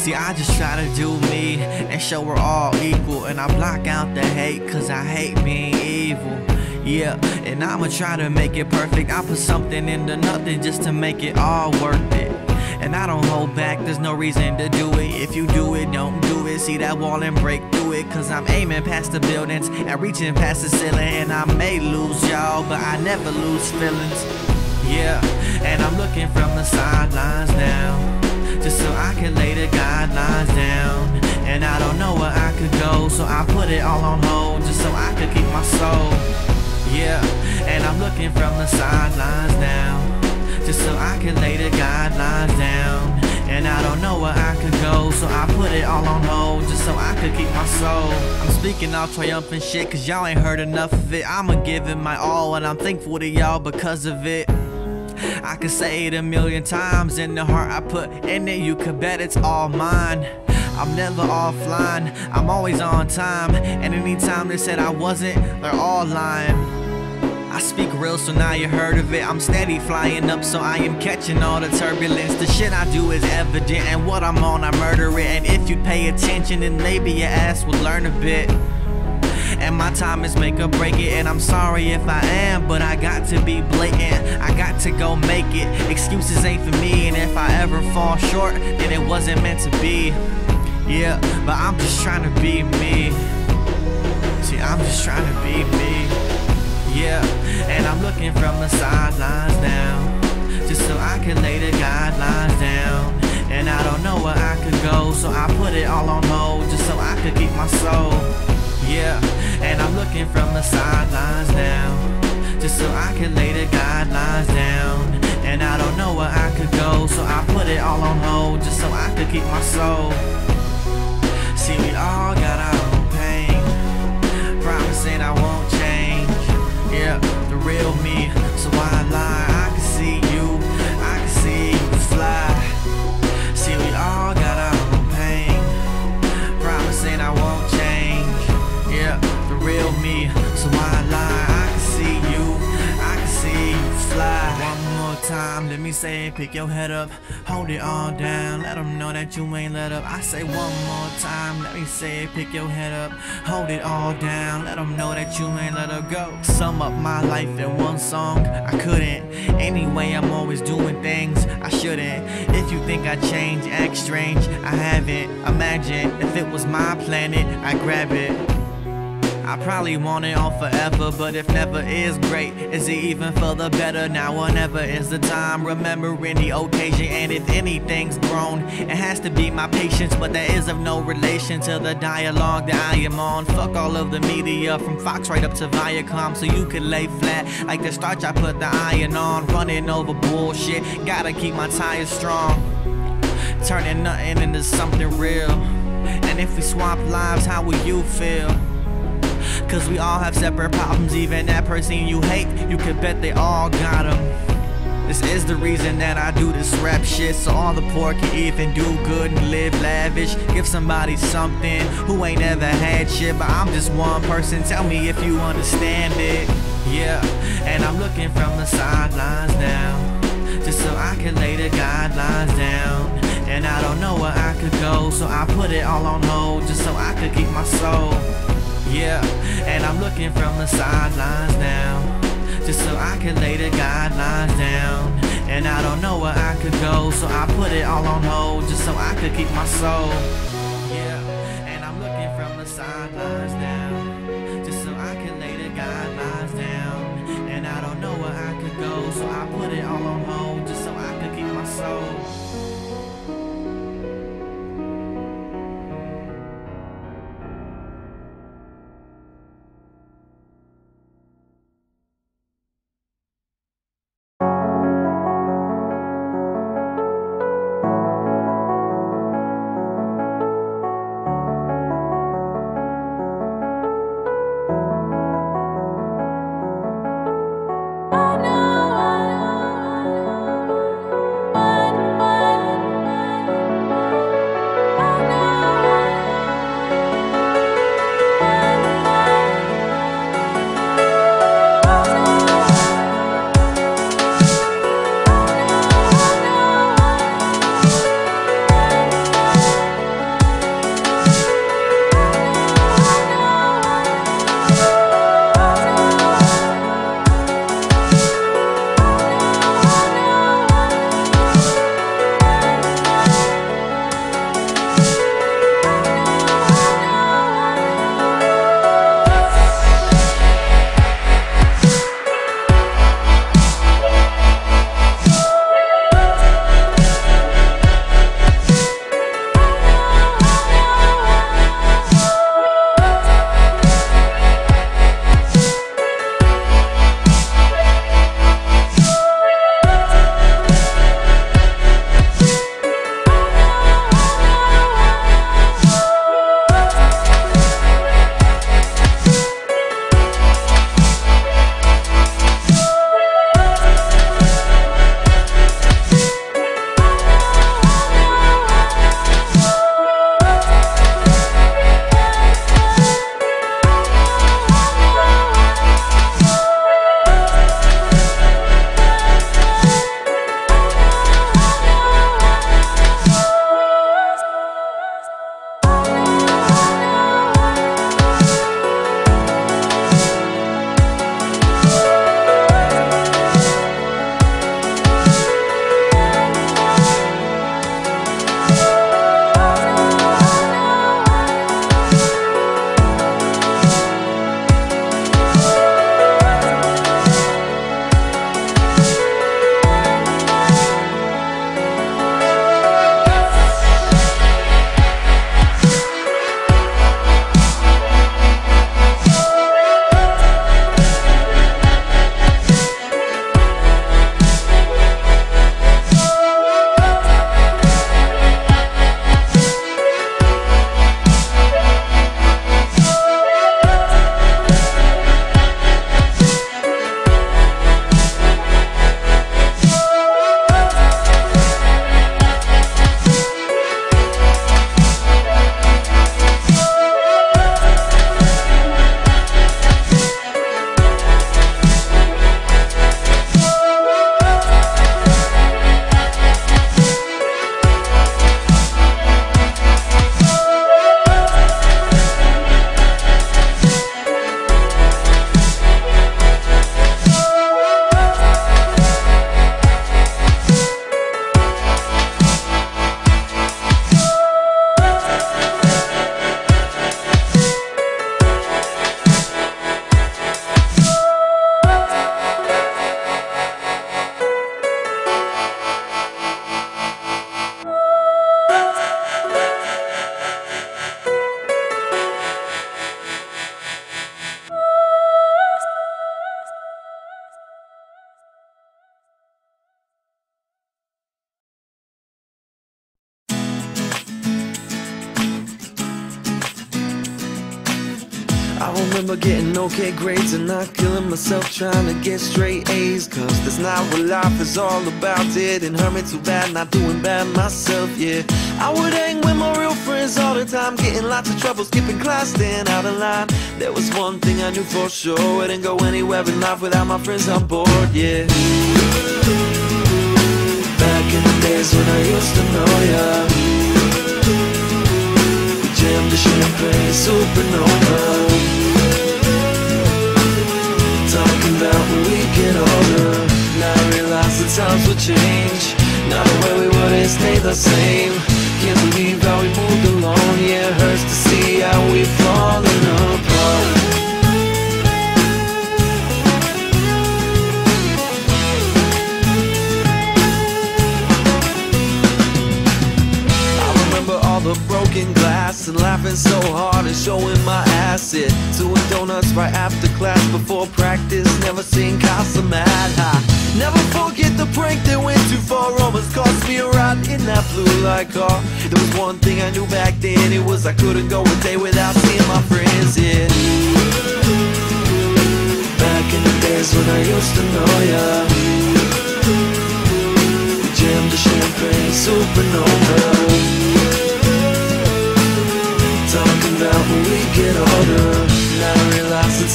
See, I just try to do me and show we're all equal. And I block out the hate, cause I hate being evil. Yeah, and I'ma try to make it perfect. I put something into nothing just to make it all worth it. And I don't hold back, there's no reason to do it. If you do it, don't do it. See that wall and break through it. Cause I'm aiming past the buildings and reaching past the ceiling. And I may lose y'all, but I never lose feelings. Yeah, and I'm looking from the sidelines now. Just so I can lay the guidelines down. And I don't know where I could go, so I put it all on hold just so I could keep my soul. Yeah, and I'm looking from the sidelines now. Just so I can lay the guidelines down. And I don't know where I could go, so I put it all on hold just so I could keep my soul. I'm speaking all triumphant shit, cause y'all ain't heard enough of it. I'ma give it my all, and I'm thankful to y'all because of it. I could say it a million times in the heart I put in it, you could bet it's all mine. I'm never offline, I'm always on time. And anytime they said I wasn't, they're all lying. I speak real, so now you heard of it. I'm steady flying up, so I am catching all the turbulence. The shit I do is evident, and what I'm on, I murder it. And if you pay attention, then maybe your ass will learn a bit. And my time is make or break it, and I'm sorry if I am, but I got to be blatant. I got to go make it. Excuses ain't for me, and if I ever fall short, then it wasn't meant to be. Yeah, but I'm just trying to be me. See, I'm just trying to be me. Yeah, and I'm looking from the sidelines now. Just so I can lay the guidelines down. And I don't know where I could go, so I put it all on hold just so I could keep my soul. Yeah, and I'm looking from the sidelines now. Just so I can lay the guidelines down. And I don't know where I could go, so I put it all on hold just so I could keep my soul. See, we all got our own pain. Promising I won't say. Pick your head up. Hold it all down. Let them know that you ain't let up. I say one more time, let me say. Pick your head up. Hold it all down. Let them know that you ain't let her go. Sum up my life in one song. I couldn't. Anyway, I'm always doing things I shouldn't. If you think I change, act strange, I haven't. Imagine if it was my planet, I grab it. I probably want it all forever, but if never is great, is it even for the better? Now or never is the time, remembering the occasion, and if anything's grown, it has to be my patience, but that is of no relation to the dialogue that I am on. Fuck all of the media, from Fox right up to Viacom, so you can lay flat like the starch I put the iron on, running over bullshit. Gotta keep my tires strong, turning nothing into something real. And if we swap lives, how will you feel? Cause we all have separate problems, even that person you hate, you can bet they all got them. This is the reason that I do this rap shit, so all the poor can even do good and live lavish. Give somebody something who ain't ever had shit, but I'm just one person. Tell me if you understand it. Yeah, and I'm looking from the sidelines now, just so I can lay the guidelines down. And I don't know where I could go, so I put it all on hold just so I could keep my soul. Looking from the sidelines now. Just so I can lay the guidelines down. And I don't know where I could go, so I put it all on hold just so I could keep my soul. Okay grades and not killing myself trying to get straight A's. Cause that's not what life is all about. Didn't hurt me too bad, not doing bad myself, yeah. I would hang with my real friends all the time, getting lots of trouble, skipping class, staying out of line. There was one thing I knew for sure, wouldn't go anywhere in life without my friends on board, yeah. Back in the days when I used to know ya. Jammed the champagne supernova. About when we get older. Now I realize the times will change. Not the way we would it stay the same. Can't believe how so hard and showing my acid. Doing donuts right after class before practice. Never seen Casa Mad High. Never forget the prank that went too far. Almost cost me a ride in that blue light car. There was one thing I knew back then. It was I couldn't go a day without seeing my friends. Yeah. Back in the days when I used to know ya.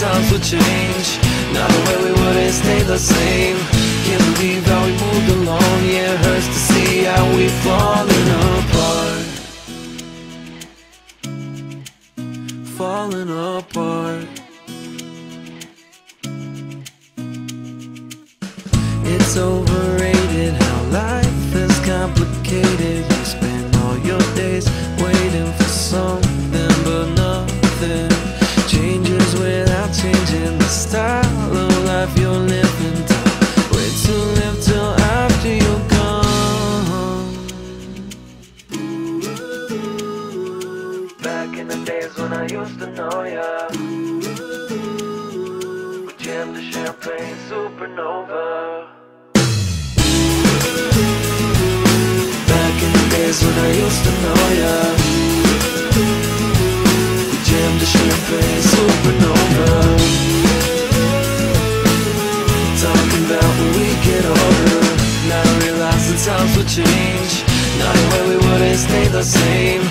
Times will change. Not the way we would it stay the same. Can't believe how we moved along. Yeah, it hurts to see how we've fallen apart. Falling apart. It's overrated We jammed the champagne supernova. Back in the days when I used to know ya. Jammed the champagne supernova. Talking about when we get older. Now I realize the times will change. Not the way we would it stay the same.